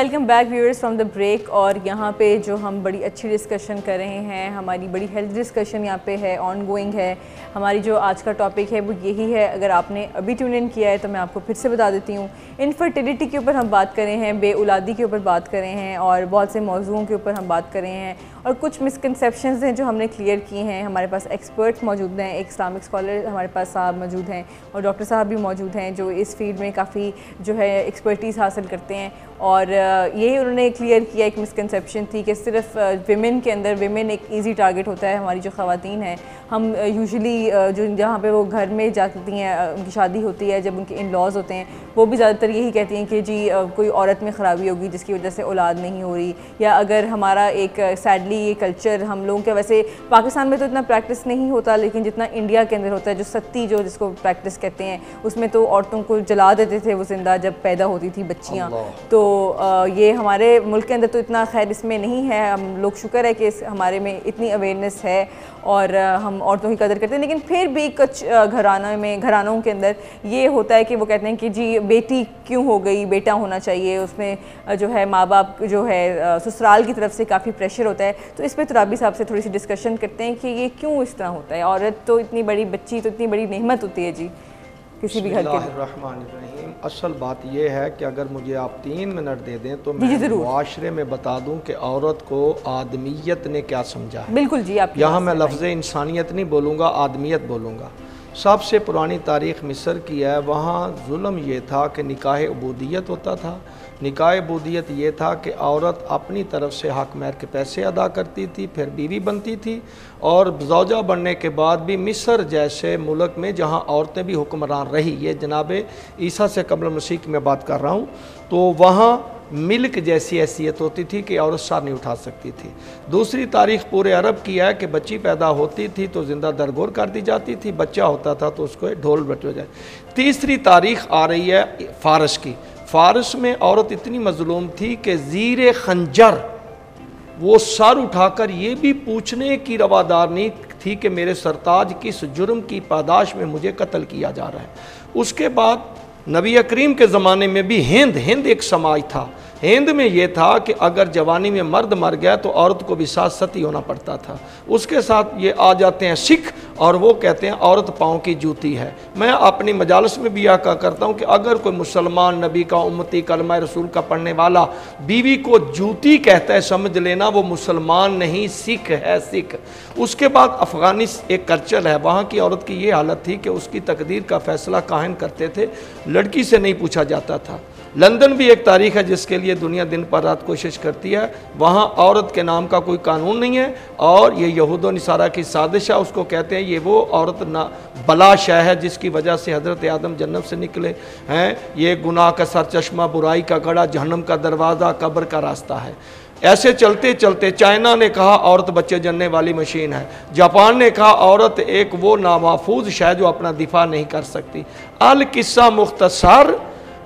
Welcome back viewers from the break और यहाँ पे जो हम बड़ी अच्छी डिस्कशन कर रहे हैं, हमारी बड़ी हेल्थ डिस्कशन यहाँ पे है ऑन गोइंग है। हमारी जो आज का टॉपिक है, वो यही है। अगर आपने अभी ट्यून इन किया है तो मैं आपको फिर से बता देती हूँ। इनफर्टिलिटी के ऊपर हम बात कर रहे हैं, बेउलादी के ऊपर बात कर हैं, और बहुत से मौजूओं के ऊपर हम बात कर हैं। और कुछ मिसकनसप्शन हैं जो हमने क्लियर किए हैं। हमारे पास एक्सपर्ट मौजूद हैं, एक इस्लामिक स्कॉलर हमारे पास साहब मौजूद हैं, और डॉक्टर साहब भी मौजूद हैं, जो इस फ़ील्ड में काफ़ी जो है एक्सपर्टीज़ हासिल करते हैं। और यही उन्होंने क्लियर किया एक मिसकनसप्शन थी कि सिर्फ़ विमेन के अंदर विमेन एक ईजी टारगेट होता है हमारी जो ख़वातीन हैं। हम यूजुअली जो जहाँ पे वो घर में जाती हैं उनकी शादी होती है जब उनके इन लॉज होते हैं वो भी ज़्यादातर यही कहती हैं कि जी कोई औरत में ख़राबी होगी जिसकी वजह से औलाद नहीं हो रही या अगर हमारा एक सैडली ये कल्चर हम लोगों के वैसे पाकिस्तान में तो इतना प्रैक्टिस नहीं होता लेकिन जितना इंडिया के अंदर होता है जो सत्ती जो जिसको प्रैक्टिस कहते हैं उसमें तो औरतों को जला देते थे वो ज़िंदा जब पैदा होती थी बच्चियाँ। तो ये हमारे मुल्क के अंदर तो इतना खैर इसमें नहीं है। हम लोग शुक्र है कि इस हमारे में इतनी अवेयरनेस है और हम औरतों की कदर करते हैं। लेकिन फिर भी कुछ घरानों में, घरानों के अंदर ये होता है कि वो कहते हैं कि जी, बेटी क्यों हो गई? बेटा होना चाहिए। उसमें जो है माँ बाप जो है ससुराल की तरफ़ से काफ़ी प्रेशर होता है। तो इस पर तुराबी साहब से थोड़ी सी डिस्कशन करते हैं कि ये क्यों इस तरह होता है? औरत तो इतनी बड़ी बच्ची तो इतनी बड़ी नहमत होती है जी। किसी भी घर के असल बात यह है कि अगर मुझे आप तीन मिनट दे दें तो मैं मुआरे में बता दूँ कि औरत को आदमियत ने क्या समझा है। बिल्कुल जी आप यहाँ मैं लफ्ज़ इंसानियत नहीं बोलूँगा आदमियत बोलूँगा। सबसे पुरानी तारीख मिस्र की है वहाँ जुल्म ये था कि निकाह अबूदियत होता था। निकाय बूदियत ये था कि औरत अपनी तरफ़ से हक महर के पैसे अदा करती थी, फिर बीवी बनती थी और जौजा बनने के बाद भी मिस्र जैसे मुल्क में जहाँ औरतें भी हुक्मरान रही। ये जनाब ईसा से कबल मसीह की मैं बात कर रहा हूँ। तो वहाँ मिल्क जैसी हैसियत होती थी कि औरत सार नहीं उठा सकती थी। दूसरी तारीख पूरे अरब की है कि बच्ची पैदा होती थी तो ज़िंदा दरगोर कर दी जाती थी, बच्चा होता था तो उसको ढोल बटो जाए। तीसरी तारीख आ रही है फ़ारस की। फ़ारस में औरत इतनी मजलूम थी कि ज़ीर खंजर, वो सर उठाकर ये भी पूछने की रवादार नहीं थी कि मेरे सरताज किस जुर्म की पादाश में मुझे कत्ल किया जा रहा है। उसके बाद नबी करीम के ज़माने में भी हिंद हिंद एक समाज था। हिंद में ये था कि अगर जवानी में मर्द मर गया तो औरत को भी साथ सती होना पड़ता था। उसके साथ ये आ जाते हैं सिख और वो कहते हैं, औरत पाँव की जूती है। मैं अपनी मजालस में भी आका करता हूँ कि अगर कोई मुसलमान नबी का, उम्मती कलमा रसूल का पढ़ने वाला बीवी को जूती कहता है, समझ लेना वो मुसलमान नहीं, सिख है, सिख। उसके बाद अफ़गानिस एक कल्चर है, वहाँ की औरत की ये हालत थी कि उसकी तकदीर का फ़ैसला कायम करते थे, लड़की से नहीं पूछा जाता था। लंदन भी एक तारीख है जिसके लिए दुनिया दिन पर रात कोशिश करती है। वहाँ औरत के नाम का कोई कानून नहीं है और ये यहूद निसारा की साजिश है उसको कहते हैं, ये वो औरत ना बला शह है जिसकी वजह से हज़रत आदम जन्नत से निकले हैं। ये गुनाह का सर चश्मा बुराई का गड़ा जहनम का दरवाज़ा, कब्र का रास्ता है। ऐसे चलते चलते चाइना ने कहा, औरत बच्चे जनने वाली मशीन है। जापान ने कहा, औरत एक वो नामाफूज शह जो अपना दिफा नहीं कर सकती। अल किस्सा मुख्तसर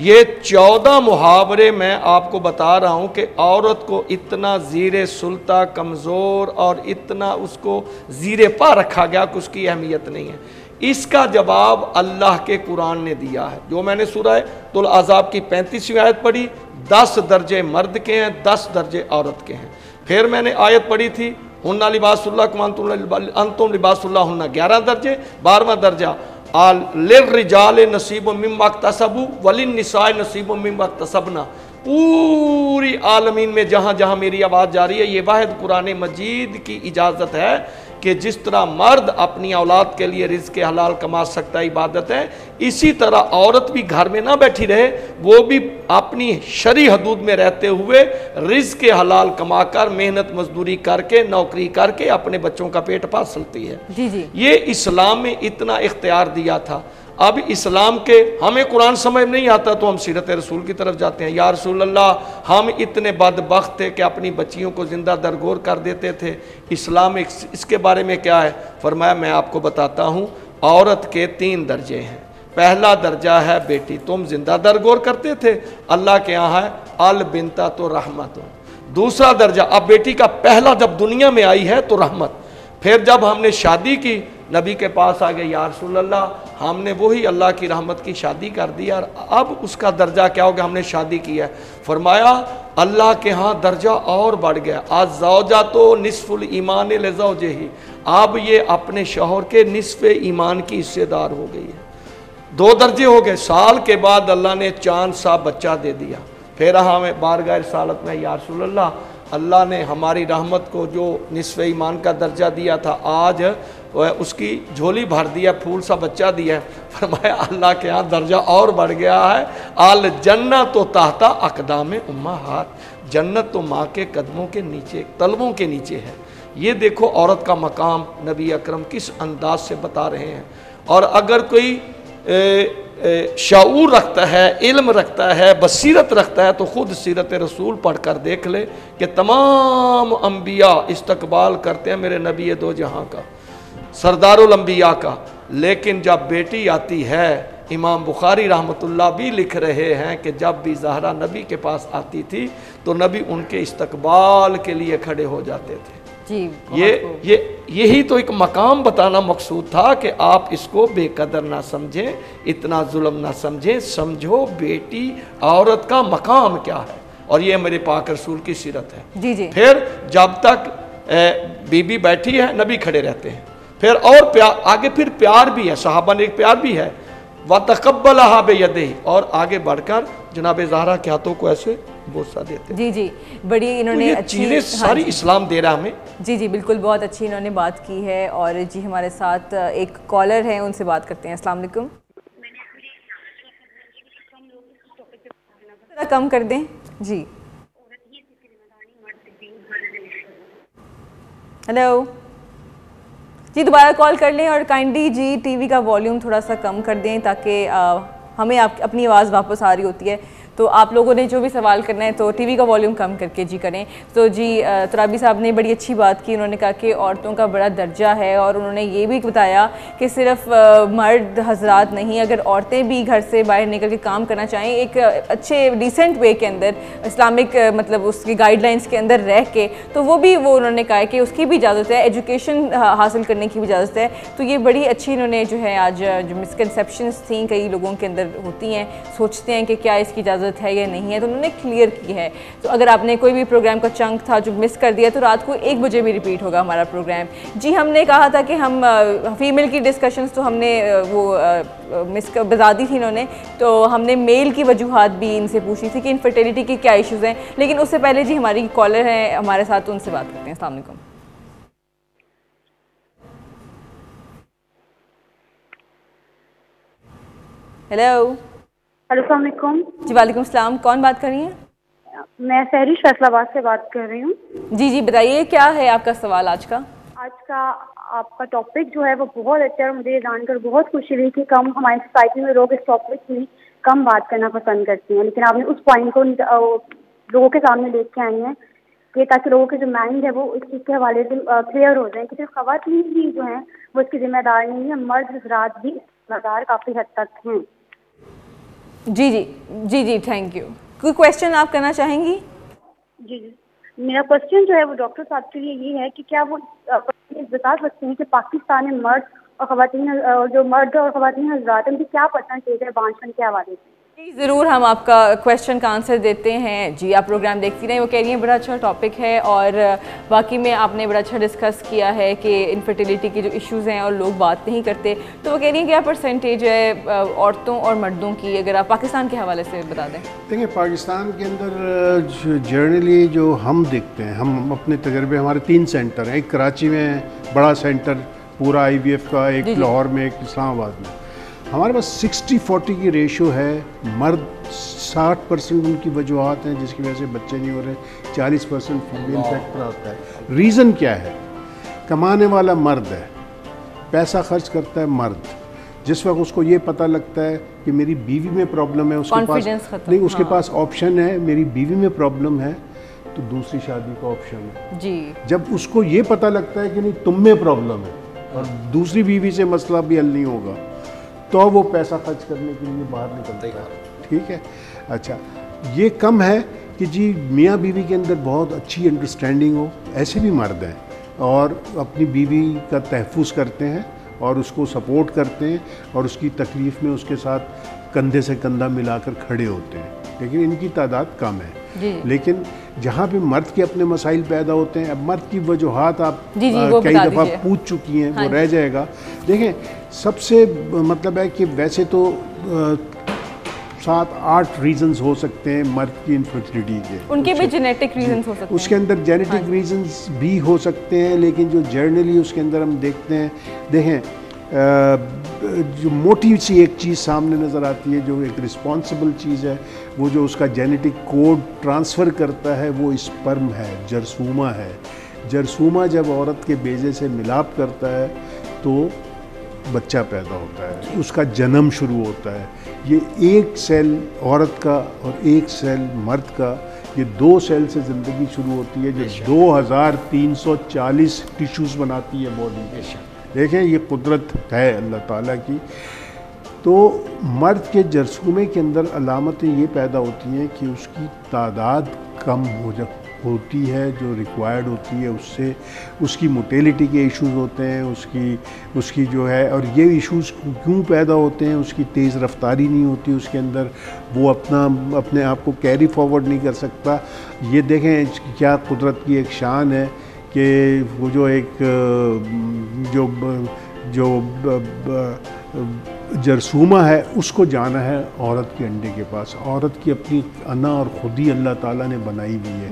ये चौदह मुहावरे मैं आपको बता रहा हूँ कि औरत को इतना ज़ीर सुलता, कमज़ोर और इतना उसको ज़ीर पा रखा गया कि उसकी अहमियत नहीं है। इसका जवाब अल्लाह के कुरान ने दिया है। जो मैंने सुरा है तो आज़ाब की पैंतीसवीं आयत पढ़ी, दस दर्जे मर्द के हैं, दस दर्जे औरत के हैं। फिर मैंने आयत पढ़ी थी, हन्ना लिबासुल्ला अंतुम लिबासुल्ला हन्ना ग्यारह दर्जे, बारहवा दर्जा लिजाल नसीब मिम्बक तसबू, वलिन निसाय नसीब मिम्बक तसबना। पूरी आलमीन में जहाँ जहाँ मेरी आवाज़ जा रही है, ये वाहद कुरान मजीद की इजाज़त है कि जिस तरह मर्द अपनी औलाद के लिए रिज के हलाल कमा सकता है इबादत है इसी तरह औरत भी घर में ना बैठी रहे वो भी अपनी शरी हदूद में रहते हुए रिज के हलाल कमाकर मेहनत मजदूरी करके नौकरी करके अपने बच्चों का पेट पाल सकती है। जी जी। ये इस्लाम में इतना इख्तियार दिया था। अब इस्लाम के, हमें कुरान समझ नहीं आता तो हम सीरत रसूल की तरफ़ जाते हैं। या रसूल अल्लाह हम इतने बदबख्त थे कि अपनी बच्चियों को ज़िंदा दरगोर कर देते थे। इस्लाम इसके बारे में क्या है? फरमाया, मैं आपको बताता हूँ, औरत के तीन दर्जे हैं। पहला दर्जा है बेटी, तुम ज़िंदा दरगोर करते थे, अल्लाह के यहाँ है, अल बिनता तो रहमत। दूसरा दर्जा, अब बेटी का पहला जब दुनिया में आई है तो रहमत। फिर जब हमने शादी की नबी के पास आ गए, या रसूल अल्लाह हमने वही अल्लाह की रहमत की शादी कर दी और अब उसका दर्जा क्या हो गया? हमने शादी की है। फरमाया, अल्लाह के यहाँ दर्जा और बढ़ गया। आज जौजा तो निसफुल ईमान लजौजे ही। अब ये अपने शोहर के निसफ ईमान की हिस्सेदार हो गई है। दो दर्जे हो गए। साल के बाद अल्लाह ने चाँद सा बच्चा दे दिया। फिर हमें बारगाह सालत में, या रसूल अल्लाह ने हमारी रहमत को जो निसफ ईमान का दर्जा दिया था, आज वह उसकी झोली भर दिया फूल सा बच्चा दिया है। फरमाया, अल्लाह के यहाँ दर्जा और बढ़ गया है। आल जन्नत तो ताहता अकदाम उम्मा हाथ जन्नत तो माँ के कदमों के नीचे तलबों के नीचे है। ये देखो औरत का मकाम नबी अकरम किस अंदाज से बता रहे हैं। और अगर कोई शूर रखता है, इल्म रखता है, बसीरत रखता है तो ख़ुद सीरत रसूल पढ़ कर देख ले कि तमाम अम्बिया इस्तकबाल करते हैं मेरे नबी दो जहाँ का सरदारम्बिया का। लेकिन जब बेटी आती है, इमाम बुखारी रहमतुल्लाह भी लिख रहे हैं कि जब भी जहरा नबी के पास आती थी तो नबी उनके इस्तकबाल के लिए खड़े हो जाते थे। जी ये ये यही तो एक मकाम बताना मकसूद था कि आप इसको बेकदर ना समझें इतना जुल्म ना समझें समझो बेटी औरत का मकाम क्या है। और ये मेरे पाक रसूल की सीरत है। जी जी। फिर जब तक बीबी बैठी है नबी खड़े रहते हैं। फिर और प्यार आगे फिर प्यार भी है साहबा ने एक प्यार भी है। व तकबल हाब यदे और आगे बढ़कर जनाब जहरा के हाथों को ऐसे बोसा देते जी जी। बड़ी इन्होंने तो अच्छी चीज़ें हाँ सारी इस्लाम दे रहा हमें। जी जी बिल्कुल बहुत अच्छी इन्होंने बात की है और जी हमारे साथ एक कॉलर है उनसे बात करते हैं। अस्सलाम वालेकुम। कम कर दें। जी। हेलो। जी दोबारा कॉल कर लें और काइंडली जी टीवी का वॉल्यूम थोड़ा सा कम कर दें ताकि हमें आप अपनी आवाज़ वापस आ रही होती है। तो आप लोगों ने जो भी सवाल करना है तो टीवी का वॉल्यूम कम करके जी करें। तो जी तुराबी साहब ने बड़ी अच्छी बात की। उन्होंने कहा कि औरतों का बड़ा दर्जा है और उन्होंने ये भी बताया कि सिर्फ़ मर्द हजरात नहीं, अगर औरतें भी घर से बाहर निकल के काम करना चाहें, एक अच्छे डिसेंट वे के अंदर इस्लामिक मतलब उसकी गाइडलाइंस के अंदर रह के तो वो भी, वो उन्होंने कहा कि उसकी भी इजाज़त है एजुकेशन हासिल करने की भी इजाज़त है। तो ये बड़ी अच्छी इन्होंने जो है आज जो मिसकनसप्शन थी, कई लोगों के अंदर होती हैं, सोचते हैं कि क्या इसकी इजाज़त ज़रूरत है या नहीं है तो उन्होंने क्लियर की है। तो अगर आपने कोई भी प्रोग्राम का चंक था जो मिस कर दिया तो रात को एक बजे भी रिपीट होगा हमारा प्रोग्राम जी, हमने कहा था कि हम फीमेल की डिस्कशंस तो हमने वो मिस बता दी थी इन्होंने। तो हमने मेल की वजूहत भी इनसे पूछी थी कि इनफर्टिलिटी के क्या इश्यूज़ हैं। लेकिन उससे पहले जी हमारी कॉलर हैं, हमारे साथ तो उनसे बात करते हैं। असल हेलो हेलो जी वालेकुम सलाम कौन बात कर रही हैं? मैं सहरी फैसलाबाद से बात कर रही हूँ। जी जी बताइए क्या है आपका सवाल आज का? आज का आपका टॉपिक जो है वो बहुत अच्छा है मुझे जानकर बहुत खुशी हुई कि कम हमारी सोसाइटी में लोग इस टॉपिक में कम बात करना पसंद करते हैं। लेकिन आपने उस पॉइंट को लोगों के सामने लेके के आई हैं कि ताकि लोगों के जो माइंड है वो इस चीज़ के हवाले से क्लियर हो जाए कि सिर्फ़ खातन ही जो हैं वो इसकी जिम्मेदार नहीं है मर्द हजरात भी जिम्मेदार काफ़ी हद तक हैं। जी जी जी जी थैंक यू कोई क्वेश्चन आप करना चाहेंगी? जी जी. मेरा क्वेश्चन जो है वो डॉक्टर साहब के लिए ये है कि क्या वो बता सकते हैं कि पाकिस्तान में मर्द और खातन जो मर्द और खातन हजरात उनकी क्या पता चाहिए बांझपन के हवाले से? ज़रूर हम आपका क्वेश्चन का आंसर देते हैं। जी आप प्रोग्राम देखती रहें। वो कह रही हैं बड़ा अच्छा टॉपिक है और बाकी में आपने बड़ा अच्छा डिस्कस किया है कि इनफर्टिलिटी के जो इश्यूज़ हैं और लोग बात नहीं करते। तो वो कह रही हैं क्या परसेंटेज है औरतों और मर्दों की अगर आप पाकिस्तान के हवाले से बता दें? देखिए पाकिस्तान के अंदर जर्नली जो हम देखते हैं हम अपने तजर्बे हमारे तीन सेंटर हैं। एक कराची में बड़ा सेंटर पूरा आई का एक लाहौर में एक इस्लामाबाद में। हमारे पास 60 40 की रेशो है मर्द 60 परसेंट उनकी वजूहत हैं जिसकी वजह से बच्चे नहीं हो रहे 40 परसेंट फीमेल फैक्टर आता है। रीज़न क्या है? कमाने वाला मर्द है पैसा खर्च करता है मर्द। जिस वक्त उसको ये पता लगता है कि मेरी बीवी में प्रॉब्लम है उसके पास नहीं उसके हाँ। पास ऑप्शन है मेरी बीवी में प्रॉब्लम है तो दूसरी शादी का ऑप्शन है। जी। जब उसको ये पता लगता है कि नहीं तुम में प्रॉब्लम है और दूसरी बीवी से मसला भी हल नहीं होगा। तो वो पैसा खर्च करने के लिए बाहर निकलता है। ठीक है? अच्छा ये कम है कि जी मियाँ बीवी के अंदर बहुत अच्छी अंडरस्टैंडिंग हो ऐसे भी मर्द हैं और अपनी बीवी का तहफ़ करते हैं और उसको सपोर्ट करते हैं और उसकी तकलीफ़ में उसके साथ कंधे से कंधा मिलाकर खड़े होते हैं। लेकिन इनकी तादाद कम है। लेकिन जहाँ पे मर्द के अपने मसाइल पैदा होते हैं अब मर्द की वजूहत आप जी, जी, आ, कई दफ़ा पूछ चुकी हैं हाँ वो रह जाएगा। देखें सबसे मतलब है कि वैसे तो सात आठ रीजंस हो सकते हैं मर्द की इनफर्टिलिटी के। उनके भी जेनेटिक रीजंस हो सकते हैं। उसके अंदर जेनेटिक रीजंस भी हो सकते हैं लेकिन जो जर्नली उसके अंदर हम देखते हैं देखें जो मोटी सी एक चीज़ सामने नज़र आती है जो एक रिस्पॉन्सिबल चीज़ है वो जो उसका जेनेटिक कोड ट्रांसफ़र करता है वो स्पर्म है जरसूमा है। जरसूमा जब औरत के बेजे से मिलाप करता है तो बच्चा पैदा होता है उसका जन्म शुरू होता है। ये एक सेल औरत का और एक सेल मर्द का ये दो सेल से ज़िंदगी शुरू होती है जो 2340 टिश्यूज़ बनाती है बॉडी देखें, ये कुदरत है अल्लाह ताला की। तो मर्द के जरसूमे के अंदर अलामतें ये पैदा होती हैं कि उसकी तादाद कम हो जा, होती है, जो रिक्वायर्ड होती है, उससे उसकी मोटेलिटी के इश्यूज़ होते हैं, उसकी उसकी जो है, और ये इश्यूज़ क्यों पैदा होते हैं, उसकी तेज़ रफ्तारी नहीं होती उसके अंदर, वो अपना, अपने आप को कैरी फॉरवर्ड नहीं कर सकता। ये देखें क्या कुदरत की एक शान है कि वो जो एक जो जो जरसूमा है उसको जाना है औरत के अंडे के पास। औरत की अपनी अना और खुद ही अल्लाह ताला ने बनाई हुई है।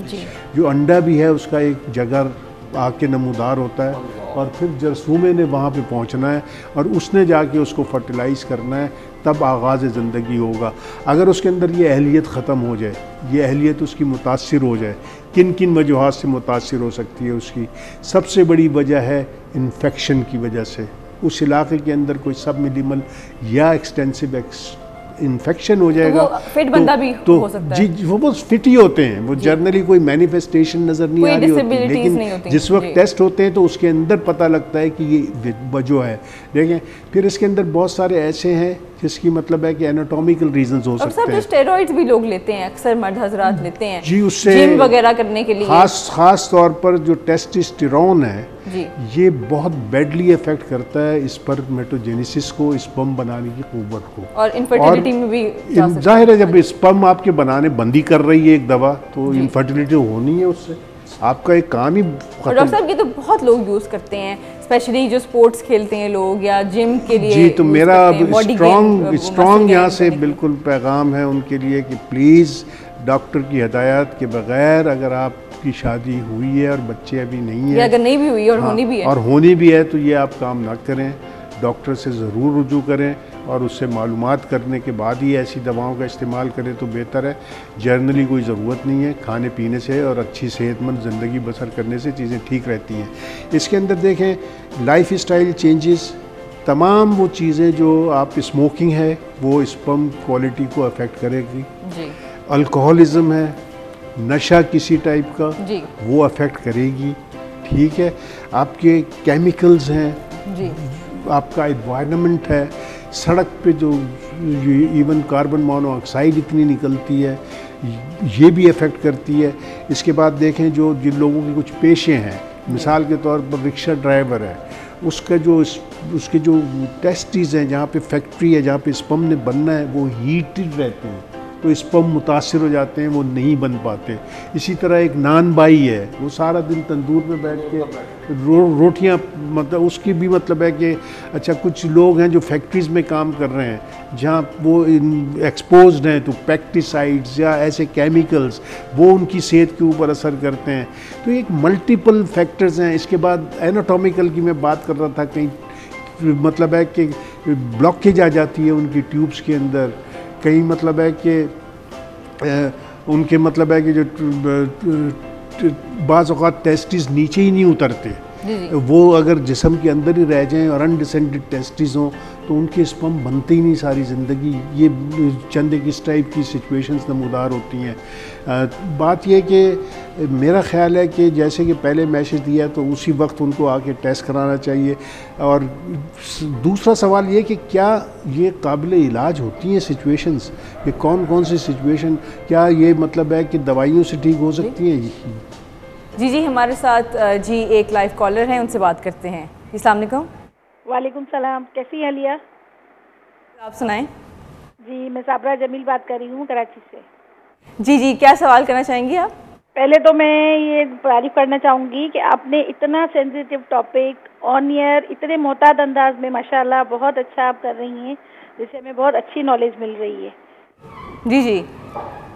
जो अंडा भी है उसका एक जगह आके नमोदार होता है। और फिर जरसूमे ने वहाँ पे पहुँचना है और उसने जाके उसको फर्टिलाइज़ करना है, तब आगाज़ ज़िंदगी होगा। अगर उसके अंदर ये अहलियत ख़त्म हो जाए, ये अहलियत उसकी मुतासर हो जाए किन किन वजूहत से मुतासर हो सकती है उसकी? सबसे बड़ी वजह है इन्फेक्शन की वजह से। उस इलाके के अंदर कोई सब मिनिमल या एक्सटेंसिव इन्फेक्शन हो जाएगा वो फिट बंदा तो, भी तो हो सकता जी है। जी, वो बस फिट ही होते हैं। वो जर्नली कोई मैनिफेस्टेशन नज़र नहीं आ रही होती लेकिन जिस वक्त टेस्ट होते हैं तो उसके अंदर पता लगता है कि ये वजह है। देखें फिर इसके अंदर बहुत सारे ऐसे हैं जिसकी मतलब है कि एनाटॉमिकल रीजंस हो सकते हैं। स्टेरॉइड्स भी लोग लेते हैं अक्सर मर्द हजरात लेते हैं। जी, उससे- जिम वगैरह करने के लिए। खास खास तौर पर जो टेस्टिस्टेरॉन है जी। ये बहुत बैडली इफ़ेक्ट करता है इस स्पर्मेटोजेनेसिस को स्पर्म बनाने की कुव्वत को। और इनफर्टिलिटी में भी ज़ाहिर है जब स्पर्म आपके बनाने बंदी कर रही है एक दवा तो इनफर्टिलिटी होनी है उससे। आपका एक काम ही डॉक्टर साहब ये तो बहुत लोग यूज़ करते हैं स्पेशली जो स्पोर्ट्स खेलते हैं लोग या जिम के लिए जी तो मेरा स्ट्रॉन्ग स्ट्रॉन्ग यहाँ से बिल्कुल पैगाम है उनके लिए कि प्लीज़ डॉक्टर की हदायत के बगैर अगर आपकी शादी हुई है और बच्चे अभी नहीं है अगर नहीं भी हुई और हाँ, होनी भी है। और होनी भी है तो ये आप काम ना करें। डॉक्टर से ज़रूर रुजू करें। और उससे मालूम करने के बाद ही ऐसी दवाओं का इस्तेमाल करें तो बेहतर है। जर्नली कोई ज़रूरत नहीं है। खाने पीने से और अच्छी सेहतमंद ज़िंदगी बसर करने से चीज़ें ठीक रहती हैं। इसके अंदर देखें लाइफ स्टाइल चेंजेस तमाम वो चीज़ें जो आप स्मोकिंग है वो स्पम क्वालिटी को अफेक्ट करेगी। अल्कोहलिज्म है नशा किसी टाइप का जी। वो अफेक्ट करेगी। ठीक है? आपके केमिकल्स हैं। आपका इन्वायरमेंट है। सड़क पे जो इवन कार्बन मोनोऑक्साइड इतनी निकलती है, ये भी इफ़ेक्ट करती है। इसके बाद देखें जो जिन लोगों के कुछ पेशे हैं, मिसाल के तौर पर रिक्शा ड्राइवर है, उसका जो उसके जो टेस्टीज़ हैं, जहाँ पे फैक्ट्री है, जहाँ पे स्पम ने बनना है, वो हीटेड रहते हैं। तो स्पम मुतासर हो जाते हैं वो नहीं बन पाते। इसी तरह एक नान बाई है वो सारा दिन तंदूर में बैठ के रो, रोटियाँ मतलब उसकी भी मतलब है कि अच्छा कुछ लोग हैं जो फैक्ट्रीज़ में काम कर रहे हैं जहाँ वो एक्सपोज हैं तो पेस्टिसाइड्स या ऐसे केमिकल्स वो उनकी सेहत के ऊपर असर करते हैं। तो एक मल्टीपल फैक्टर्स हैं। इसके बाद एनाटॉमिकल की मैं बात कर रहा था कहीं मतलब है कि ब्लॉकेज आ जाती है उनकी ट्यूब्स के अंदर। कहीं मतलब है कि उनके मतलब है कि जो बाज़ अवत टेस्टिस नीचे ही नहीं उतरते। वो अगर जिसम के अंदर ही रह जाएँ और अनडिसेंडेड टेस्टिस हों तो उनके स्पम बनते ही नहीं सारी ज़िंदगी। ये चंद एक इस टाइप की सिचुएशंस नमदार होती हैं। बात यह कि मेरा ख्याल है कि जैसे कि पहले मैसेज दिया तो उसी वक्त उनको आके टेस्ट कराना चाहिए। और दूसरा सवाल ये कि क्या ये काबिल इलाज होती हैं सिचुएशंस कि कौन कौन सी सिचुएशन क्या ये मतलब है कि दवाइयों से ठीक हो सकती हैं? जी जी हमारे साथ जी एक लाइव कॉलर हैं उनसे बात करते हैं। अस्सलाम वालेकुम। वालेकुम सलाम। कैसी हैं लिया आप सुनाएँ। जी मैं साबरा जमील बात कर रही हूँ कराची से। जी जी क्या सवाल करना चाहेंगी आप? पहले तो मैं ये तारीफ़ करना चाहूँगी कि आपने इतना सेंसिटिव टॉपिक ऑन ईयर इतने मोहताद अंदाज में, माशाल्लाह, बहुत अच्छा आप कर रही हैं, जिससे हमें बहुत अच्छी नॉलेज मिल रही है। जी जी।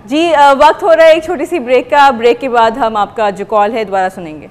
जी वक्त हो रहा है एक छोटी सी ब्रेक का। ब्रेक के बाद हम आपका जो कॉल है दोबारा सुनेंगे।